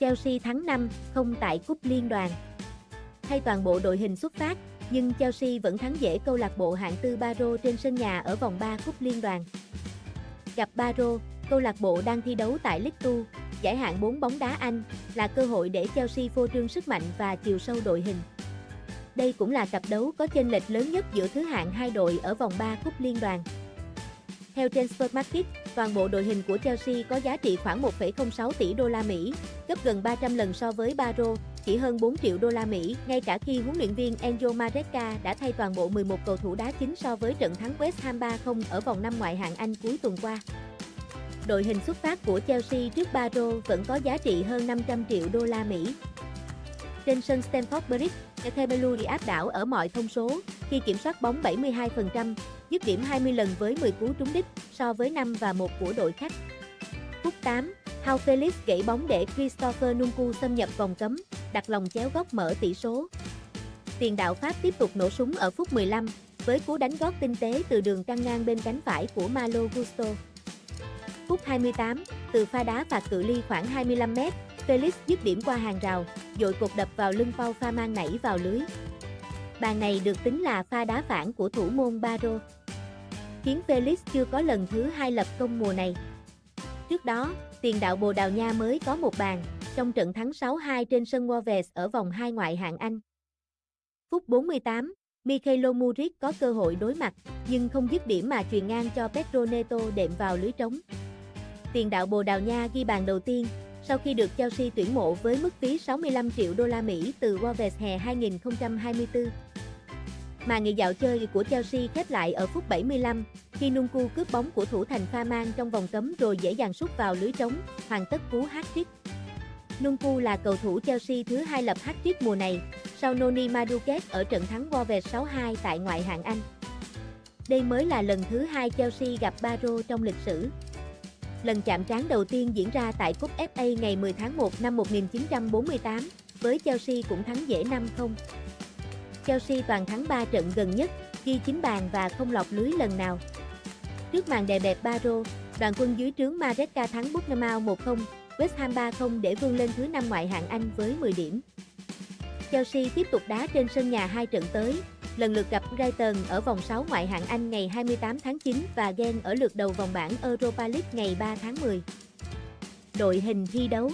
Chelsea thắng 5-0 tại Cúp Liên đoàn. Thay toàn bộ đội hình xuất phát, nhưng Chelsea vẫn thắng dễ câu lạc bộ hạng tư Baro trên sân nhà ở vòng 3 Cúp Liên đoàn. Gặp Baro, câu lạc bộ đang thi đấu tại League Two, giải hạng 4 bóng đá Anh, là cơ hội để Chelsea phô trương sức mạnh và chiều sâu đội hình. Đây cũng là cặp đấu có chênh lệch lớn nhất giữa thứ hạng hai đội ở vòng 3 Cúp Liên đoàn. Theo Transfer Market, toàn bộ đội hình của Chelsea có giá trị khoảng 1,06 tỷ đô la Mỹ, gấp gần 300 lần so với Baro, chỉ hơn 4 triệu đô la Mỹ, ngay cả khi huấn luyện viên Enzo Maresca đã thay toàn bộ 11 cầu thủ đá chính so với trận thắng West Ham 3-0 ở vòng năm ngoại hạng Anh cuối tuần qua. Đội hình xuất phát của Chelsea trước Baro vẫn có giá trị hơn 500 triệu đô la Mỹ. Trên sân Stamford Bridge, Ethemeluri áp đảo ở mọi thông số, khi kiểm soát bóng 72%, dứt điểm 20 lần với 10 cú trúng đích, so với 5 và 1 của đội khách. Phút 8, Hao Felix gãy bóng để Christopher Nunku xâm nhập vòng cấm, đặt lòng chéo góc mở tỷ số. Tiền đạo Pháp tiếp tục nổ súng ở phút 15, với cú đánh gót tinh tế từ đường căng ngang bên cánh phải của Malo Gusto. Phút 28, từ pha đá phạt cự ly khoảng 25m, Felix dứt điểm qua hàng rào, dội cột đập vào lưng Pau pha mang nảy vào lưới. Bàn này được tính là pha đá phản của thủ môn Baro. Khiến Felix chưa có lần thứ hai lập công mùa này. Trước đó, tiền đạo Bồ Đào Nha mới có một bàn, trong trận thắng 6-2 trên sân Wolves ở vòng 2 ngoại hạng Anh. Phút 48, Mikhailo Muric có cơ hội đối mặt, nhưng không dứt điểm mà truyền ngang cho Pedro Neto đệm vào lưới trống. Tiền đạo Bồ Đào Nha ghi bàn đầu tiên, sau khi được Chelsea tuyển mộ với mức phí 65 triệu đô la Mỹ từ Wolves hè 2024. Mà nghề dạo chơi của Chelsea khép lại ở phút 75, khi Nunku cướp bóng của thủ thành pha mang trong vòng cấm rồi dễ dàng sút vào lưới trống, hoàn tất cú hat-trick. Nunku là cầu thủ Chelsea thứ hai lập hat-trick mùa này, sau Noni Maduket ở trận thắng Wolves 6-2 tại ngoại hạng Anh. Đây mới là lần thứ hai Chelsea gặp Barrow trong lịch sử. Lần chạm trán đầu tiên diễn ra tại Cúp FA ngày 10 tháng 1 năm 1948, với Chelsea cũng thắng dễ 5-0. Chelsea toàn thắng 3 trận gần nhất, ghi 9 bàn và không lọt lưới lần nào. Trước màn đè bẹp Baro, đoàn quân dưới trướng Maresca thắng Bournemouth 1-0, West Ham 3-0 để vươn lên thứ năm ngoại hạng Anh với 10 điểm. Chelsea tiếp tục đá trên sân nhà hai trận tới, lần lượt gặp Brighton ở vòng 6 ngoại hạng Anh ngày 28 tháng 9 và Gen ở lượt đầu vòng bảng Europa League ngày 3 tháng 10. Đội hình thi đấu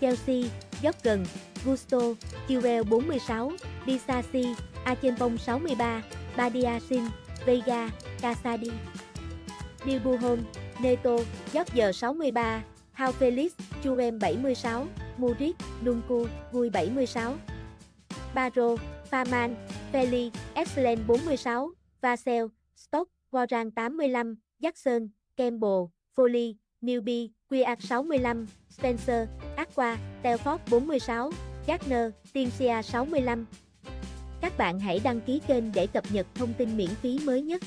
Chelsea, Jurgen, Gusto, Chilwell 46, Disasi, Achenpong 63, Badiasin, Vega, Casadi. Dibuhon, Neto, George 63, Hao Felix, Chuem 76, Muric, Nunku, Gui 76. Baro, Faman, Feli, Excellent 46, Vasel, Stock, Warang 85, Jackson, Campbell, Foley, Newbie, Quiac 65, Spencer, Aqua, Telford 46, Gardner, Tinsia 65. Các bạn hãy đăng ký kênh để cập nhật thông tin miễn phí mới nhất.